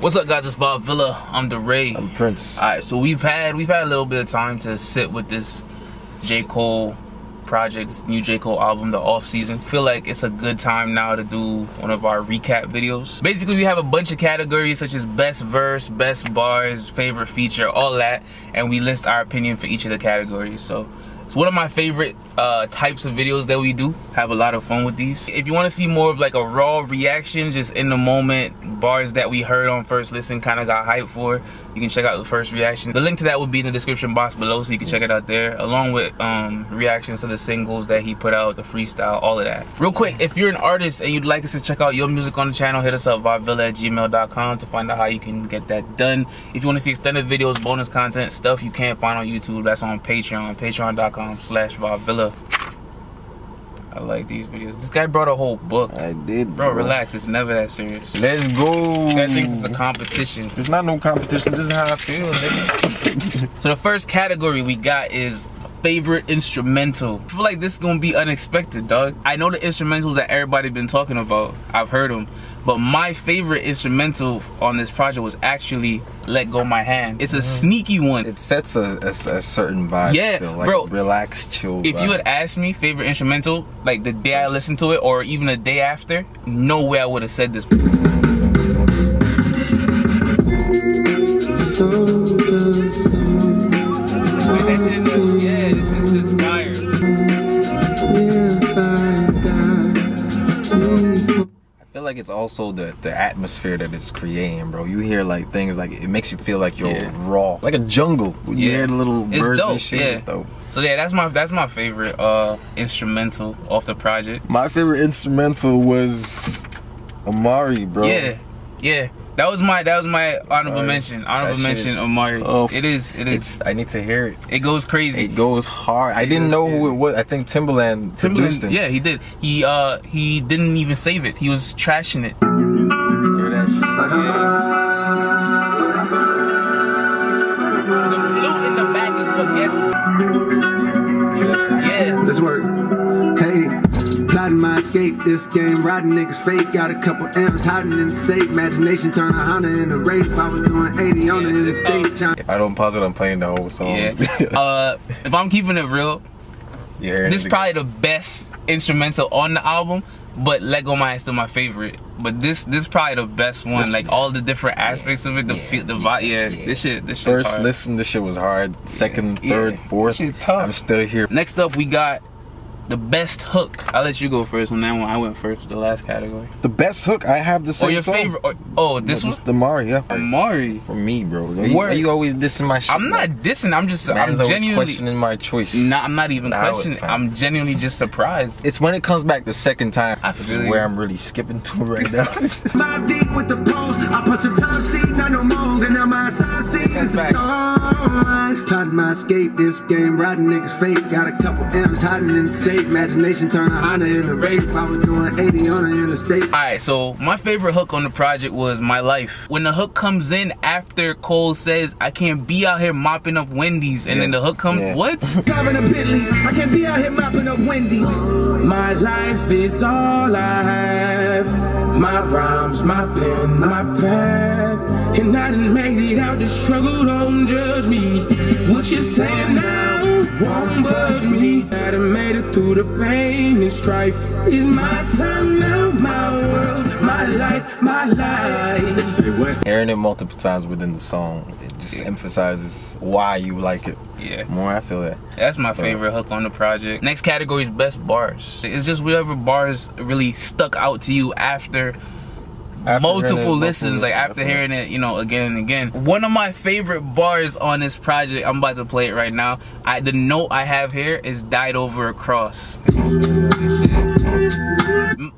What's up, guys? It's VibeVilla. I'm the Ray. I'm Prince. All right, so we've had we've had a little bit of time to sit with this J Cole project, this new J Cole album, the off season. Feel like it's a good time now to do one of our recap videos. Basically, we have a bunch of categories such as best verse, best bars, favorite feature, all that, and we list our opinion for each of the categories. So it's one of my favorite uh, types of videos that we do. Have a lot of fun with these. If you want to see more of like a raw reaction, just in the moment, bars that we heard on first listen, kind of got hyped for, you can check out the first reaction. The link to that will be in the description box below, so you can check it out there, along with um, reactions to the singles that he put out, the freestyle, all of that. Real quick, if you're an artist and you'd like us to check out your music on the channel, hit us up vibevilla at gmail.com to find out how you can get that done. If you want to see extended videos, bonus content, stuff you can't find on YouTube, that's on Patreon, patreon.com slash vibevilla. I like these videos. This guy brought a whole book. I did, bro. Bro, relax. It's never that serious. Let's go. This guy thinks it's a competition. It's not no competition. This is how I feel, nigga. so the first category we got is favorite instrumental. I feel like this is gonna be unexpected, dog. I know the instrumentals that everybody been talking about. I've heard them. But my favorite instrumental on this project was actually Let Go My Hand. It's a mm-hmm. sneaky one. It sets a, a, a certain vibe yeah, still, like bro, relaxed, chill If vibe. you had asked me favorite instrumental, like the day I listened to it or even the day after, no way I would have said this. Like it's also the the atmosphere that it's creating, bro. You hear like things like it makes you feel like you're yeah. raw, like a jungle. When you hear the little it's birds dope. and shit. Yeah. It's dope. So yeah, that's my that's my favorite uh instrumental off the project. My favorite instrumental was Amari, bro. Yeah, yeah. That was my that was my honorable right. mention. Honorable mention is, Amari. Oh, it is. It is. I need to hear it. It goes crazy. It goes hard. It I didn't know crazy. who it was. I think Timbaland. Timbaland. Produced. Yeah, he did. He uh he didn't even save it. He was trashing it. Hear that shit. The flute in the back is what gets. Yeah. Let's work. Hey. Plotting my escape, this game, riding niggas fake. Got a couple M's hiding in the safe. Imagination turn a Honda into Wraith. I was doing 80 on the interstate. If I don't pause it, I'm playing the whole song. Yeah. uh, if I'm keeping it real, yeah, this is probably the best instrumental on the album. But Let Go My is still my favorite. But this this is probably the best one. This, like all the different aspects yeah, of it, the yeah, feel, the vibe. Yeah, yeah, this shit. This first hard. listen, this shit was hard. Second, third, fourth. I'm still here. Next up, we got the best hook. I'll let you go first on that one. I went first, the last category. The best hook, I have the oh, same. Oh, your song. favorite? Oh, oh this was the Mari, yeah. Mari. For me, bro. Are you, are you, always dissing my shit? I'm not dissing. I'm just. Man's I'm genuinely questioning my choice. Nah, I'm not even nah, questioning. I'm genuinely just surprised. It's when it comes back the second time. I feel where I'm really skipping to right now. My deep with the pose. I punch the time sheet, not no more. And now my side seat is Plotting my escape. This game, riding niggas fake. Got a couple M's hiding in safe. Imagination turn a Honda in a Wraith. I was doing 80 on the interstate. Alright, so my favorite hook on the project was My Life. When the hook comes in after Cole says, I can't be out here mopping up Wendy's, and yeah. then the hook comes, yeah. what? Driving a Bentley, I can't be out here mopping up Wendy's. My life is all I have. My rhymes, my pen, my pad. And I done made it out the struggle, don't judge me. What you saying now won't budge me. I done made it through the pain and strife. Is my time now, my world, my life, my life. Say what? Hearing it multiple times within the song, it just yeah. emphasizes why you like it. Yeah. More, I feel that. That's my favorite hook on the project. Next category is best bars. It's just whatever bars really stuck out to you after after multiple listens, like after hearing it, you know, again and again. One of my favorite bars on this project, I'm about to play it right now. I the note I have here is died over a cross.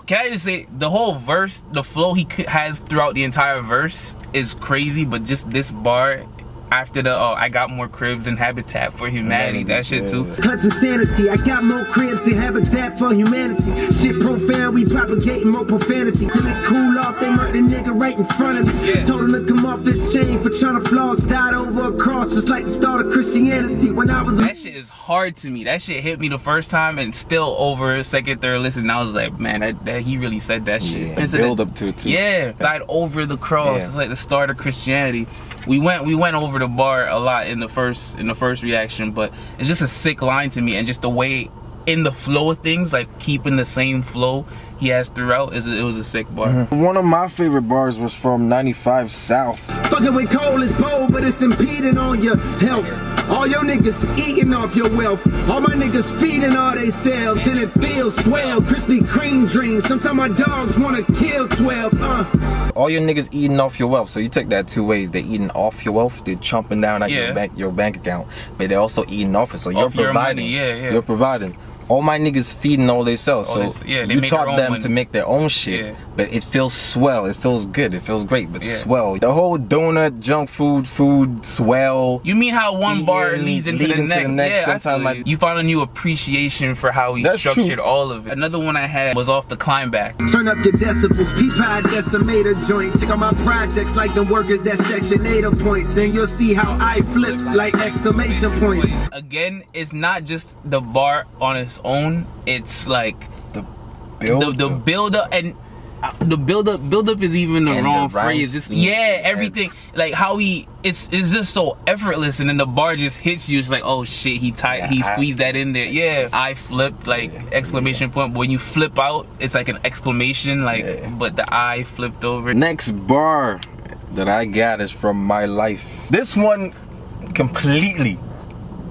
Can I just say the whole verse, the flow he has throughout the entire verse is crazy, but just this bar after the oh I got more cribs and Habitat for Humanity, that shit too. Clutch insanity, I got more cribs than Habitat for Humanity. Shit profound, we propagating more profanity. Till it cool off, they murk the nigga right in front of me. Yeah. Told him to come off his chain for trying to floss, died over a cross, just like the start of Christianity. When I was That shit is hard to me. That shit hit me the first time and still over second, third listen. I was like, man, that, that he really said that shit. Yeah, Instead build up to it too. Yeah, died over the cross. Yeah. It's like the start of Christianity. We went we went over the bar a lot in the first in the first reaction, but it's just a sick line to me, and just the way in the flow of things, like keeping the same flow he has throughout, is it was a sick bar. Mm-hmm. One of my favorite bars was from 95 South. Fucking with Cole is bold, but it's impeding on your health. All your niggas eating off your wealth. All my niggas feeding all they selves, and it feels swell. Krispy Kreme dreams. Sometimes my dogs wanna kill 12. Uh. All your niggas eating off your wealth. So you take that two ways. They're eating off your wealth. They're chomping down at Yeah. your bank your bank account. But they're also eating off it. So you're Off your providing. money, yeah, yeah. You're providing. All my niggas feeding all they sell. All So they- yeah, they you taught them money. to make their own shit. Yeah. But it feels swell. It feels good. It feels great. But Yeah. swell. The whole donut, junk food, food, swell. You mean how one Lead- bar leads into, lead the, into the next? next. Yeah, Sometimes, I like- you. you found a new appreciation for how he That's structured true. all of it. Another one I had was off the climb back. Turn up your decibels, peep how I decimate a joint. Check out my projects like the workers that section 8 points. And you'll see how I flip like exclamation points. Again, it's not just the bar on its own. It's like The the build. the build up and uh, the build up build up is even the And wrong rhyme phrase. It's, yeah, everything like how he it's it's just so effortless, and then the bar just hits you. It's like oh shit, he tight, Yeah, he I- squeezed that in there. Yeah, I flipped like Yeah, exclamation point. But when you flip out, it's like an exclamation, like Yeah. but the I flipped over. Next bar that I got is from my life. This one completely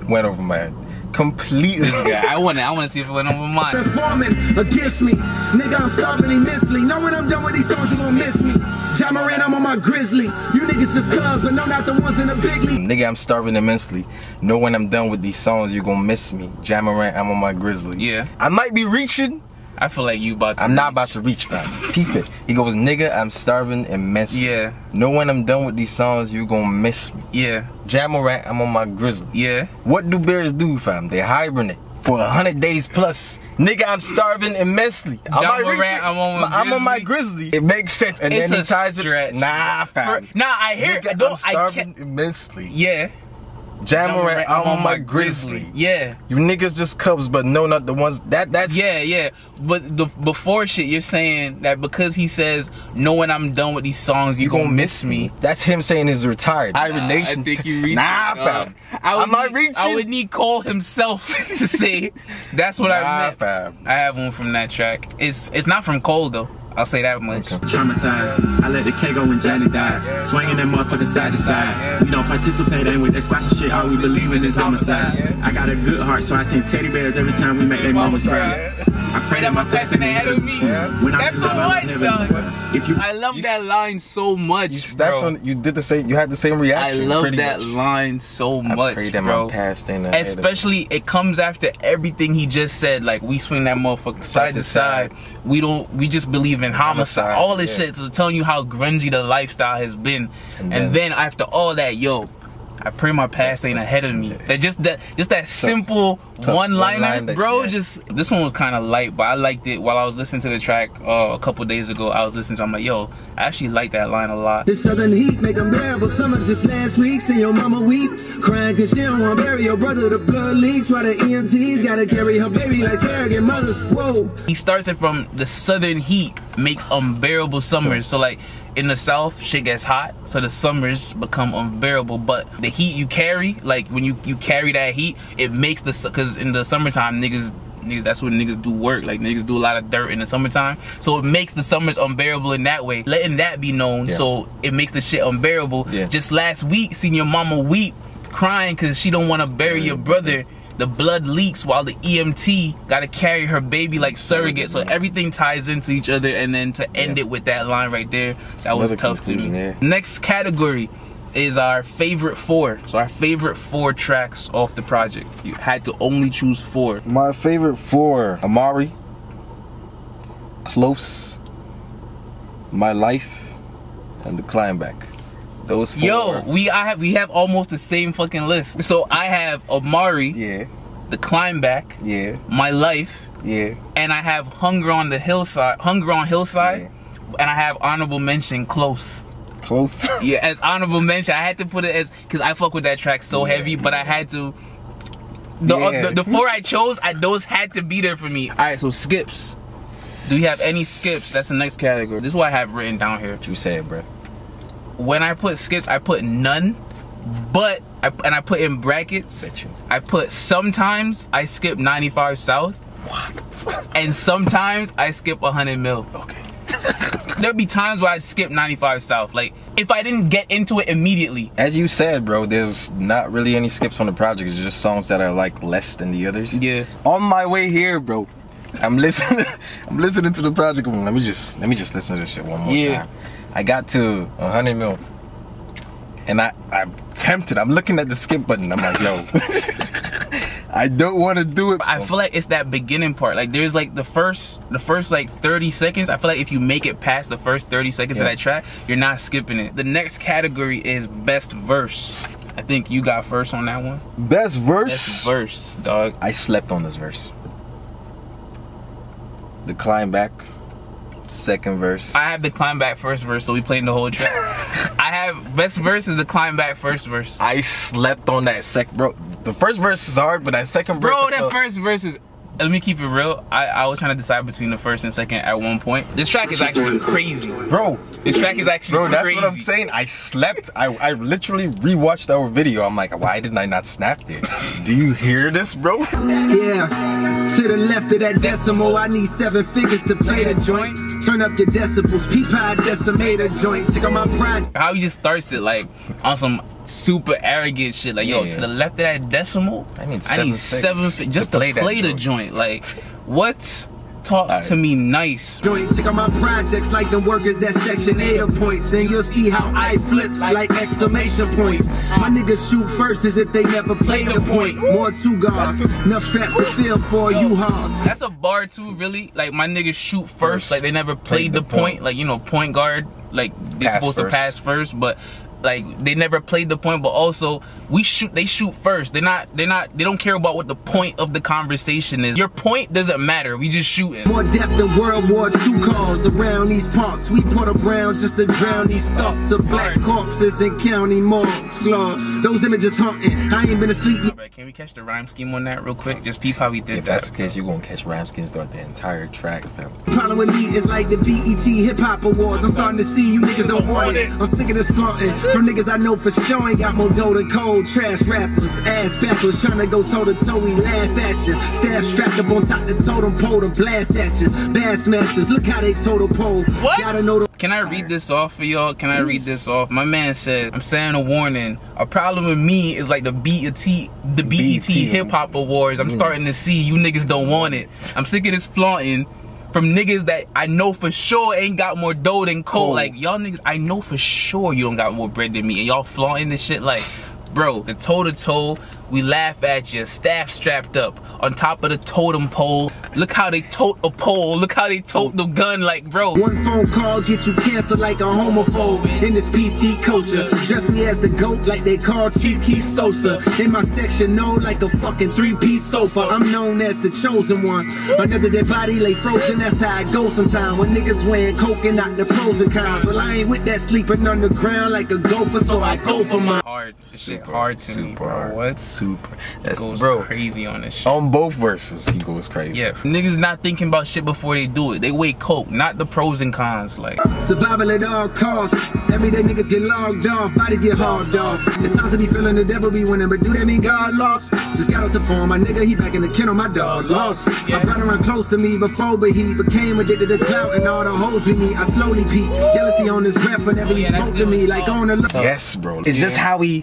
went over my head. Completely. Yeah, I want to I want to see if it went over mine. Performing against me. Nigga, I'm starving immensely. Know when I'm done with these songs, you gon' miss me. Ja Morant, I'm on my grizzly. You niggas just cuz, but no, not the ones in the big league. Nigga, I'm starving immensely. Know when I'm done with these songs, you're gonna miss me. Ja Morant, I'm on my grizzly. Yeah. I might be reaching. I feel like you about to. I'm not about to reach, fam. Peep it. He goes, nigga, I'm starving and immensely. Yeah, Know when I'm done with these songs, you gonna miss me. yeah, Ja Morant, I'm on my grizzly. yeah. What do bears do, fam? They hibernate for a hundred days plus. Nigga, I'm starving immensely. I Ja might reach Morant, it. I'm on my I'm on my grizzly. It makes sense, and It's then he ties stretch. it. Nah, fam. For- nah, I hear. Nigga, no, I'm I starving immensely. Yeah. Ja Morant, I'm, on my grizzly. Yeah. You niggas just cubs, but no, not the ones. That that's Yeah, yeah. But the before shit, you're saying that because he says, knowing I'm done with these songs, you, You gonna miss me. That's him saying he's retired. Nah, Hibernation. I think t- you reached Nah, it, fam. I would Am I need, reaching? I would need Cole himself to say that's what I meant. fam. I have one from that track. It's it's not from Cole though. I'll say that much. Traumatized. I let the K go when Johnny died. Swinging that motherfucker side to side. We don't participate in with that squashing shit. All we believe in is homicide. I got a good heart, so I send teddy bears every time we make their mamas cry. I pray that my past ain't ahead of me. When I That's feel the like one, I'm dog. If you I love You- that line so much, You stepped bro. on. You did the same. You had the same reaction. I love that much. line so much, I much, pray that bro. my past ain't ahead of me. Especially it comes after everything he just said. Like we swing that motherfucker side to to side. side. We don't. We just believe in homicide. Homicide, all this yeah. shit. So telling you how grungy the lifestyle has been, and, And then, then- after all that, yo. I pray my past ain't ahead of me. That just that just that simple tough one liner, one-line bro. yeah. Just this one was kind of light, but I liked it while I was listening to the track uh, a couple days ago. I was listening to. I'm like, yo, I actually like that line a lot. This southern heat make them bearable. Summer just last week, see your mama weep. Crying cause she don't want to bury your brother. The blood leaks while the EMTs gotta carry her baby like surrogate mothers. Whoa. he starts it from the southern heat makes unbearable summers. So like in the south, shit gets hot, so the summers become unbearable. But the heat you carry, like when you you carry that heat, it makes the because in the summertime niggas. Niggas, that's when niggas do work. Like niggas do a lot of dirt in the summertime, so it makes the summers unbearable in that way. Letting that be known, Yeah. so it makes the shit unbearable. Yeah. Just last week, seeing your mama weep, crying because she don't want to bury your brother the blood leaks while the EMT gotta carry her baby like surrogate. So everything ties into each other, and then to end Yeah. it with that line right there, that was tough to me. yeah. Next category is our favorite four. So our favorite four tracks off the project. You had to only choose four. My favorite four: Amari, Close, My Life, and The Climb Back. Those four. Yo, we I have we have almost the same fucking list. So I have Amari, Yeah, the climb back, yeah, my life, yeah. and I have Hunger on the Hillside, Hunger on Hillside, Yeah. and I have honorable mention Close. Close. Yeah, as honorable mention, I had to put it as because I fuck with that track so Yeah, heavy, but I had to. The, uh, Yeah. the, the four I chose, I, those had to be there for me. All right, so skips. Do we have any skips? That's the next category. This is what I have written down here. what you saying, bro? When I put skips, I put none, but I, and I put in brackets. Bet. I put sometimes I skip 95 South, What? and sometimes I skip 100 mil. okay. There'd be times where I'd skip 95 South. Like if I didn't get into it immediately. As you said, bro, there's not really any skips on the project. It's just songs that are like less than the others. Yeah. On my way here, bro, I'm listening. I'm listening to the project. Let me just let me just listen to this shit one more Yeah. time. I got to 100 mil, and I I'm tempted. I'm looking at the skip button. I'm like, yo, I don't want to do it. I feel like it's that beginning part. Like there's like the first the first like 30 seconds. I feel like if you make it past the first 30 seconds Yeah. of that track, you're not skipping it. The next category is best verse. I think you got first on that one. best verse. Best verse, dog. I slept on this verse. The climb back, second verse. I have the climb back first verse, so we playing the whole track. I have best verse is the climb back first verse. I slept on that sec, bro. The first verse is hard, but that second verse. Bro, that felt- first verse is. Let me keep it real. I, I was trying to decide between the first and second at one point. This track is actually crazy. bro. This track is actually Bro, that's crazy. what I'm saying. I slept. I, I literally rewatched our video. I'm like, why didn't I not snap there? Do you hear this, bro? Yeah, to the left of that decimal, I need seven figures to play the joint. Turn up your decibels, peep how I decimate a joint. Check out my pride. How he just starts it like on some super arrogant shit. Like, yo, Yeah. to the left of that decimal, I need I need seven seven fi- just to play play, the joint. joint. Like, what? Talk Alright. to me nice. Joint, check out my projects like the workers that section 8 of points. And you'll see how I flip like exclamation points. My niggas shoot first as if they never played the point. More two guards, enough straps to fill for you hard. That's a bar too, really. Like my niggas shoot first, First. like they never played the, the point. point. Like you know, point guard, like they're Pass supposed to pass first, but like they never played the point. But also, we shoot. They shoot first. They're not. They're not. They don't care about what the point of the conversation is. Your point doesn't matter. We just shooting. More depth than World War II calls around these parts. We put around just to drown these thoughts of black corpses in county morgues. Lord, those images haunting. I ain't been asleep yet. Can we catch the rhyme scheme on that real quick? Just peep how we did If that. that's the case, you're gonna catch rhyme schemes throughout the entire track, fam. Problem with me is like the BET Hip Hop Awards. I'm starting to see you niggas don't want it. I'm sick of this flaunting from niggas I know for sure ain't got more dough than Cole trash rappers. Ass backwards trying to go toe to toe. We laugh at you. Staff strapped up on top the totem pole to blast at you. Bassmasters, look how they total pole. What? Gotta know the Can I read this off for y'all? Can I read this off? My man said, I'm saying a warning. A problem with me is like the BET, the BET BET. Hip Hop Awards. I'm mm. starting to see you niggas don't want it. I'm sick of this flaunting from niggas that I know for sure ain't got more dough than Cole. Cole. Like, y'all niggas, I know for sure you don't got more bread than me. And y'all flaunting this shit like, bro, the toe to toe, we laugh at you, staff strapped up on top of the totem pole. Look how they tote a pole. Look how they tote the gun. Like, bro. One phone call gets you canceled like a homophobe in this PC culture. Dress me as the goat like they call Chief Keef Sosa. In my section, no, like a fucking three-piece sofa. I'm known as the chosen one. Another dead body lay frozen. That's how I go sometimes. When niggas wearing coke and not the pros and cons. Well, I ain't with that sleeping underground like a gopher, so I go for mine. Hard. This shit hard to me, bro. hard. What? Super. That's Goes bro. crazy on this shit. On both verses, he goes crazy. Yeah, niggas not thinking about shit before they do it. They weigh coke, not the pros and cons. Like, Survival at all costs. Everyday niggas get logged off, bodies get hauled off. The times I be feeling the devil be winning, but do that mean God lost? Just got out the phone, my nigga, he back in the kennel, my dog lost. Yeah. My brother run close to me before, but he became addicted to clout and all the hoes we meet. I slowly peak, jealousy on his breath whenever he oh, yeah, that's spoke to me, like on the look. Yes, bro. It's just how he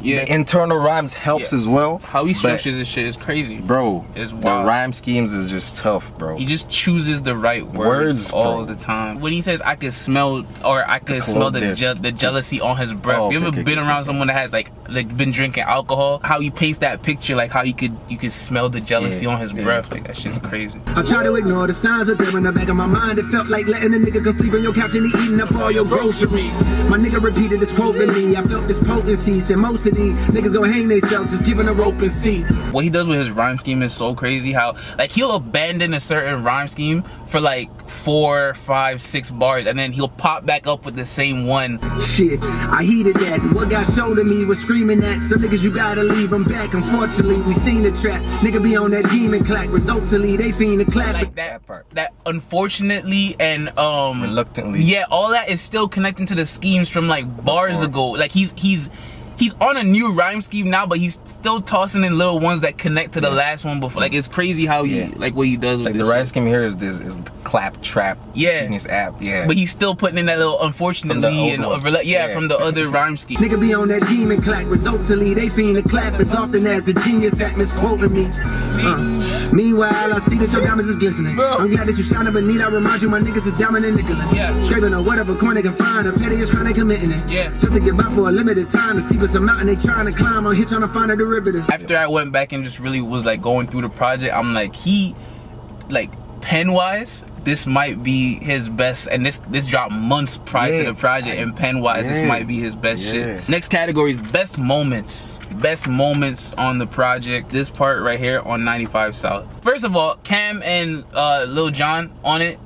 Yeah. the internal rhymes helps Yeah. as well. How he but, structures his shit is crazy. bro. is the rhyme schemes is just tough, bro. He just chooses the right words, Words, all bro. the time. When he says, "I could smell," or "I could club smell the there. je- the jealousy on his breath." Oh, you okay, ever okay, been okay, around okay. someone that has like like been drinking alcohol? How he paints that picture, like how you could you could smell the jealousy Yeah, on his yeah. breath. Like that shit's crazy. I try to ignore the signs, but they're in the back of my mind. It felt like letting a nigga go sleep on your couch and he eating up all your groceries. My nigga repeated this quote to me. I felt this potency. Said most of these niggas gonna hang themselves just giving a rope and see. What he does with his rhyme scheme is so crazy. How like he'll abandon a certain rhyme scheme for like four, five, six bars, and then he'll pop back up with the same one. Shit, I heeded that. What got showed to me was screaming that. Some niggas you gotta leave them back. Unfortunately, we seen the trap. Nigga be on that demon clack. Resultantly, they fiend the clap. Like that That part. That unfortunately and um Reluctantly. Yeah, all that is still connecting to the schemes from like bars ago. Like he's he's he's on a new rhyme scheme now, but he's still tossing in little ones that connect to the Yeah. last one before. Like it's crazy how he Yeah. like what he does with Like the rhyme scheme here is this is the clap trap Yeah. genius app. Yeah. But he's still putting in that little unfortunately and one. overla- yeah, Yeah. from the other rhyme scheme. Nigga be on that demon clack. Resultantly, they fiend to clap as often as the genius app misquoting me. Uh, meanwhile, I see that your diamonds is glistening. Bro. I'm glad that you shining beneath. I remind you, my niggas is diamond and nickel. Yeah. Scraping on whatever coin they can find. A petty pettiest crime they committing it. Yeah. Just to get by for a limited time. The steepest a mountain they trying to climb. On here trying to find a derivative. After I went back and just really was like going through the project, I'm like he like pen wise this might be his best and this this dropped months prior Yeah. to the project and pen wise this might be his best Yeah. shit next category is best moments. Best moments on the project. This part right here on 95 south. First of all cam and uh Lil Jon on it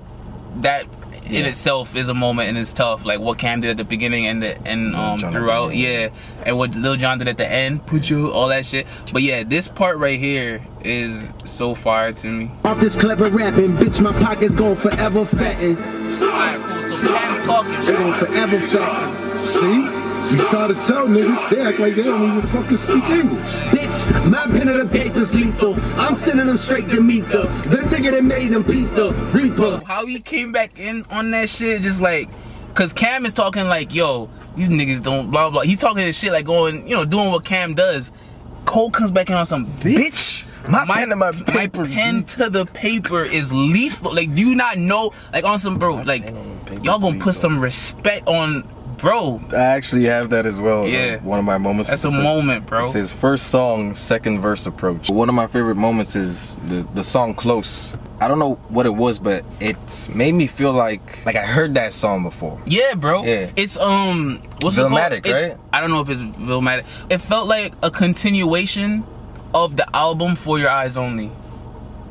that in itself is a moment and it's tough like what cam did at the beginning and the and um Jon throughout end. yeah and what Lil Jon did at the end put you all that shit but yeah this part right here is so fire to me Off this clever rapping, bitch, my pockets going forever fatting. Alright, cool. So Cam's talking. They gon' forever fatting. See? You try to tell niggas, they act like they don't even fucking speak English. Bitch, my pen of the paper's lethal. I'm sending them straight to Mika. The nigga that made them peep the Reaper. How he came back in on that shit, just like, cause Cam is talking like, yo, these niggas don't blah blah. He's talking his shit like going, you know, doing what Cam does. Cole comes back in on some bitch. bitch. My, pen and my paper. pen to the paper is lethal. Like, do you not know? Like on some bro, like pen on the paper y'all gonna put some respect on, bro. I actually have that as well. Yeah. one of my moments. That's a first- moment, bro. It's his first song, second verse approach. One of my favorite moments is the the song "Close." I don't know what it was, but it made me feel like like I heard that song before. Yeah, bro. Yeah. It's um what's it called? Illmatic, It's- right? I don't know if it's Illmatic. It felt like a continuation of the album For Your Eyes Only.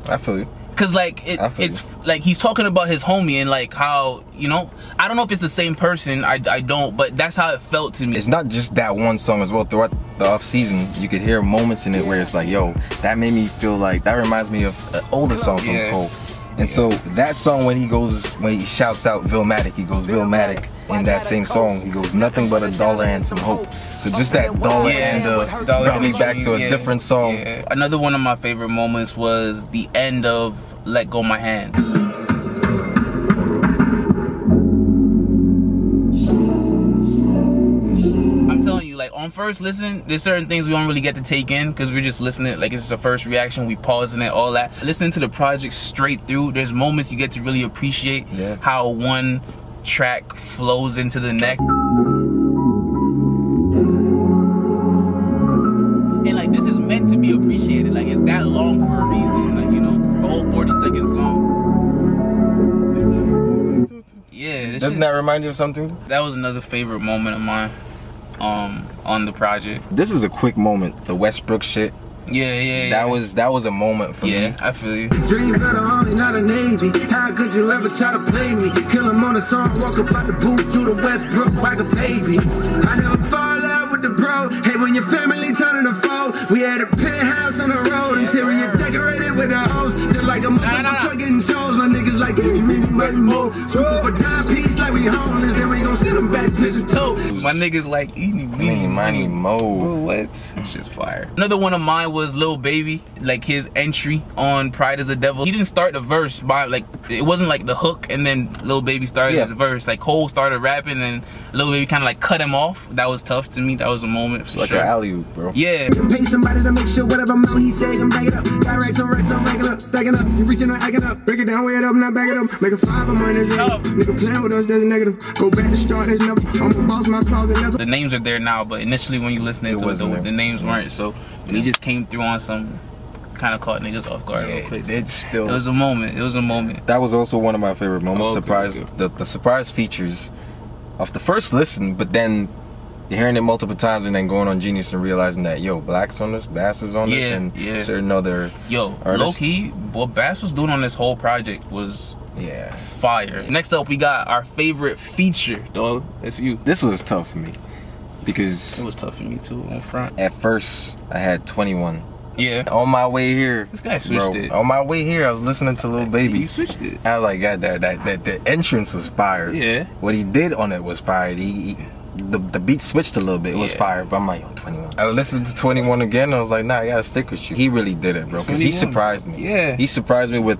I feel you. Cause like it, I feel it's like he's talking about his homie and like how you know I don't know if it's the same person I, I don't but that's how it felt to me. It's not just that one song as well. Throughout the off season, you could hear moments in it where it's like, "Yo, that made me feel like that reminds me of an older song from Yeah. Cole." And so that song when he goes when he shouts out Illmatic, he goes Illmatic in that same song. He goes nothing but a dollar and some hope. So just that dollar Yeah. and the Dollar brought me back to a yeah, different song. yeah. Another one of my favorite moments was the end of Let Go My Hand. On first listen, there's certain things we don't really get to take in because we're just listening. Like it's just a first reaction, we pausing it, all that. Listening to the project straight through, there's moments you get to really appreciate Yeah. how one track flows into the next. And like this is meant to be appreciated. Like it's that long for a reason. Like you know, it's a whole 40 seconds long. Yeah, Doesn't shit- that remind you of something? that was another favorite moment of mine um on the project. This is a quick moment. The Westbrook shit. Yeah, yeah, yeah. That was that was a moment for yeah, me. I feel you. Dreams of the army, not a navy. How could you ever try to play me? Kill him on a song, walk up out the booth, do the Westbrook like a baby. I never fall out with the bro. Hey, when your family turning to foe, we had a penthouse on the road, interior decorated with a hose. Just like a motherfucker nah, nah. truck getting shows. My niggas like any, many, money, more. Swoop up a dime piece like we be homeless, then we gon' send them back to the toe. My niggas like eeny, Meeny, meeny, miny, Bro, mo. what? It's just fire. Another one of mine was Lil Baby, like his entry on Pride is the Devil. He didn't start the verse by like it wasn't like the hook and then Lil Baby started Yeah. his verse. Like Cole started rapping and Lil Baby kind of like cut him off. That was tough to me. That was a moment. For like sure. an alley oop, bro. Yeah. Pay somebody to make sure whatever amount he say, I'm back it up. Got racks on racks, I'm racking up, stacking up. You reaching or acting up. Break it down, weigh it up, not back it up. Make a five of mine, there's a Up. Nigga playing with us, there's a negative. Go back to start, there's never. I'm a boss, my closet never. The names are there now, but initially when you listening It to it, the, the names weren't. So when he just came through on some kind of caught niggas off guard real quick. it still. It was a moment. It was a moment. that was also one of my favorite moments. Okay, surprise, okay. the the surprise features of the first listen, but then hearing it multiple times and then going on Genius and realizing that yo, Black's on this, Bas is on this, and yeah. certain other Yo, Artist. low key, what Bas was doing on this whole project was yeah. fire. Next up, we got our favorite feature, dog. That's you. This was tough for me because It was tough for me too on front. at first I had 21. Yeah. On my way here, This guy switched it. On my way here, I was listening to Lil Baby. You switched it. I was like, God, that that that the entrance was fire. Yeah. What he did on it was fire. He, he the the beat switched a little bit. It was Yeah. fire. But I'm like, yo, 21. I listened to 21 again. I was like, nah, I gotta stick with you. He really did it, bro. Because he surprised me. Yeah. He surprised me with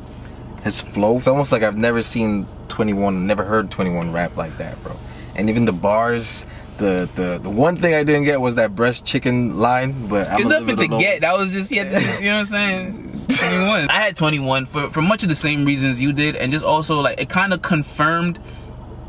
his flow. It's almost like I've never seen 21, never heard 21 rap like that, bro. And even the bars. The, the the one thing I didn't get was that breast chicken line, but I'm nothing to alone. get. That was just yeah, you know what I'm saying. 21. I had 21 for for much of the same reasons you did, and just also like it kind of confirmed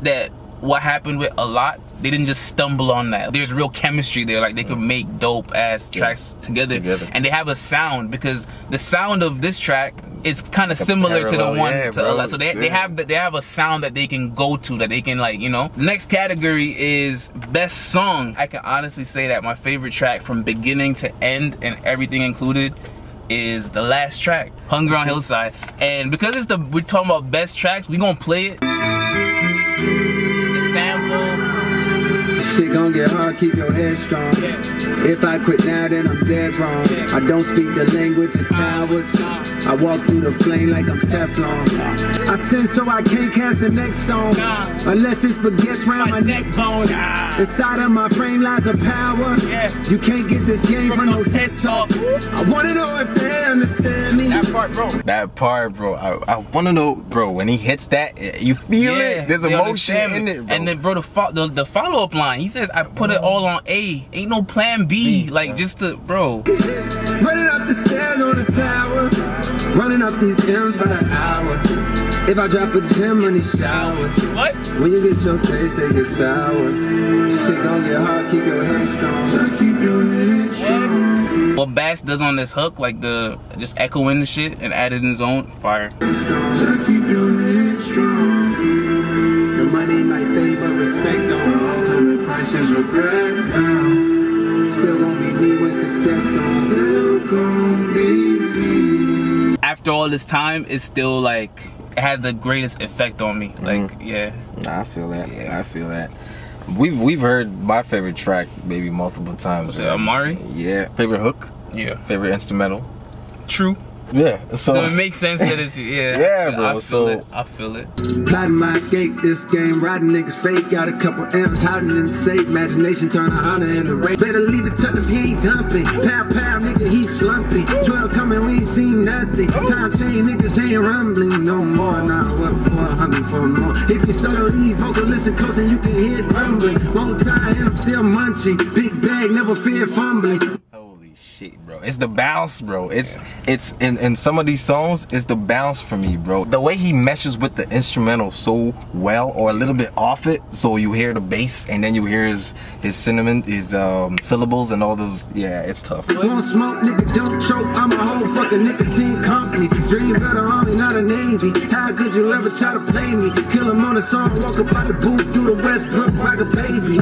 that what happened with a lot. They didn't just stumble on that. There's real chemistry there. Like they could mm. make dope ass tracks together, Together. and they have a sound because the sound of this track is kind of similar to the one yeah, to bro. So they, they have the, they have a sound that they can go to that they can like you know. Next category is best song. I can honestly say that my favorite track from beginning to end and everything included is the last track, Hunger on Hillside. And because it's the we're talking about best tracks, we gonna play it. The sample. Shit gon' get hard, keep your head strong. Yeah. If I quit now, then I'm dead wrong. I don't speak the language of cowards. I walk through the flame like I'm Teflon. I sin so I can't cast the next stone. Unless it's baguettes round my neck bone. Inside of my frame lies a power. Yeah. You can't get this game from no TED Talk. I wanna know if they understand me. That part, bro. That part, bro. I, I want to know, bro. When he hits that, eh, you feel it. There's emotion understand in it, bro. And then, bro, the fo- the, the follow up line, he says, "I put it all on A. Ain't no plan B. Like just to, bro. Running up the stairs on the tower. Running up these M's by the hour. If I drop a gem on these showers. What? When you get your taste, they get sour. Shit gon' get hard, keep your head strong. Keep your head strong. What Bas does on this hook, like the just echoing the shit and added in his own fire. Keep your head strong. The money might fade, but respect don't. Ultimate price regret now. Still gon' be me when success gone. Still gon' be me. After all this time, it's still like it has the greatest effect on me. Like, mm-hmm. yeah. Nah, I feel that. Yeah. I feel that. We've we've heard my favorite track maybe multiple times. Was it. Amari? Yeah. Favorite hook. Yeah. Favorite instrumental. True. Yeah. So, So it makes sense that it's yeah. Yeah, bro, I feel so- it. I feel it. Plotting my escape this game, riding niggas fake. Got a couple M's hiding in the safe. Imagination turn a Honda into Wraith. Better leave it tucked if he ain't dumping. Pow pow, nigga, he slumping. 12 coming, we ain't seen nothing. Time chain, niggas ain't rumbling no more. Not what for, hungry for more. If you solo leave, vocalist and you can hear it rumbling. Won't tie and I'm still munching. Big bag, never fear fumbling. Holy bro. It's the bounce, bro. It's it's in, in some of these songs, it's the bounce for me, bro. The way he meshes with the instrumental so well or a little bit off it, so you hear the bass and then you hear his his cinnamon, his um syllables and all those yeah, it's tough. Won't smoke, nigga, don't choke. I'm a whole fucking nicotine company. Dream better army, not a navy. How could you ever try to play me? Kill him on a song, walk up out the booth through the Westbrook like a baby.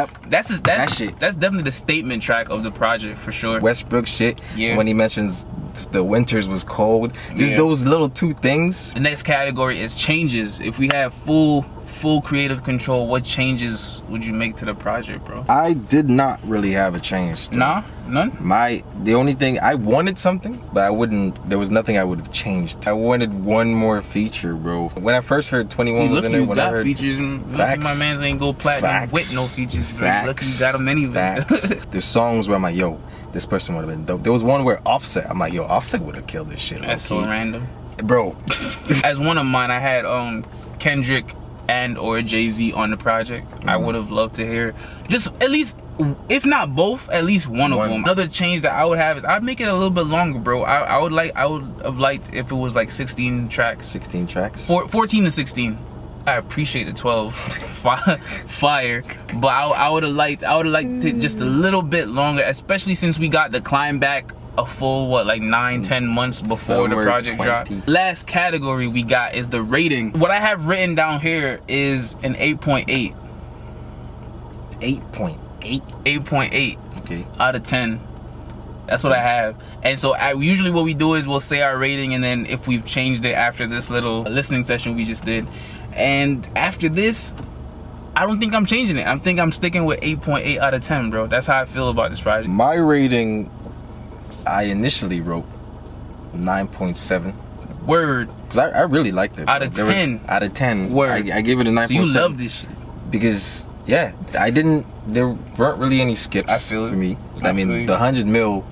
Yep. That's his, that's That shit. That's definitely the statement track of the project for sure. Westbrook shit. Yeah. When he mentions the winters was cold. Just Yeah. those little two things. The next category is changes. If we have full full creative control, what changes would you make to the project, bro? I did not really have a change. though. Nah, none. My the only thing I wanted something, but I wouldn't. There was nothing I would have changed. I wanted one more feature, bro. When I first heard Twenty One You was in there, when I heard features, Facts. my man's ain't go platinum Facts. with no features. bro. Facts. Look, you got them anyway. There's songs where I'm like, yo, this person would have been dope. There was one where Offset, I'm like, yo, Offset would have killed this shit. That's so random. bro. As one of mine, I had um Kendrick and or Jay Z on the project. I Mm-hmm. would have loved to hear just at least, if not both, at least one of them. Another change that I would have is I'd make it a little bit longer, bro. I, I would like, I would have liked if it was like 16 tracks, 16 tracks. Four, 14 to 16. I appreciate the 12 fire, but I, I would have liked, I would have liked it just a little bit longer, especially since we got the climb back a full what like nine ten months before the project 20. dropped last category we got is the rating. What i have written down here is an 8.8 8.8. 8.8 Okay. out of 10 that's what i have. And so I, usually what we do is we'll say our rating and then if we've changed it after this little listening session we just did. And after this i don't think i'm changing it. I think i'm sticking with 8.8 out of 10 bro. That's how i feel about this project. My rating, I initially wrote 9.7. word Cause I, I really liked it. Out of There was- 10. out of 10. Word. I, I gave it a 9.7. so you love this shit because yeah, I didn't. There weren't really any skips. I feel it. for me. I I, mean, you. the hundred mil.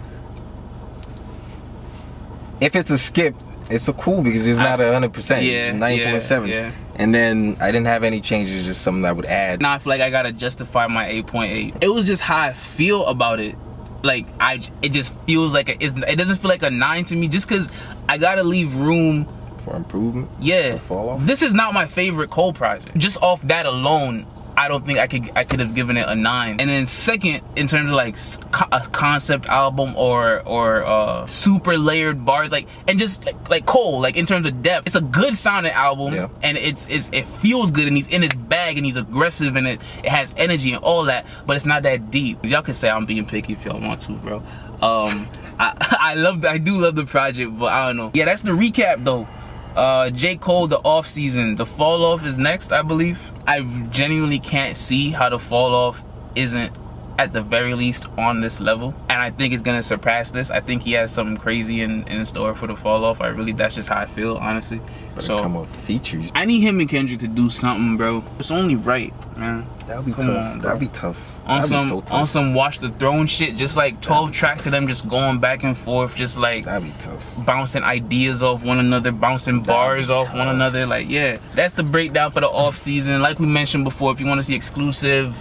If it's a skip, it's a cool because it's not a hundred percent. Yeah, It's nine point seven. yeah, yeah. And then I didn't have any changes. Just something I would add. now I feel like I gotta justify my 8.8. It was just how I feel about it. Like I, it just feels like a, it doesn't feel like a nine to me. Just cause I gotta leave room. for improvement. Yeah, For fall off? this is not my favorite Cole project. Just off that alone, I don't think I could I could have given it a nine. And then second, in terms of like co- a concept album or or uh, super layered bars, like and just like, like Cole, like in terms of depth, it's a good sounding album, Yeah. and it's it's it feels good, and he's in his bag, and he's aggressive, and it it has energy and all that, but it's not that deep. Y'all can say I'm being picky if y'all want to, bro. Um, I I love I do love the project, but I don't know. Yeah, that's the recap though. Uh, J. Cole, the off season, the fall off is next, I believe. I genuinely can't see how the fall off isn't at the very least on this level, and I think it's gonna surpass this. I think he has something crazy in in store for the fall off. I really, that's just how I feel, honestly. Better so come up features. I need him and Kendrick to do something, bro. It's only right, man. That'd be Come tough. on. That'd be tough. On That'd some so tough. on some watch the throne shit, just like 12 tracks of them just going back and forth, just like That'd be tough. bouncing ideas off one another, bouncing bars be off one another. Like, yeah, that's the breakdown for the off season. Like we mentioned before, if you want to see exclusive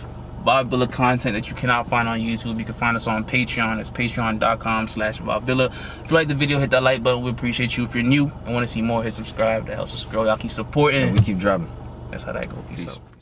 VibeVilla content that you cannot find on YouTube, you can find us on Patreon. It's patreon.com slash Bob If you like the video, hit that like button. We appreciate you. If you're new and want to see more, hit subscribe. That helps us grow. Y'all keep supporting. And we keep dropping. That's how that goes. Peace Peace. out.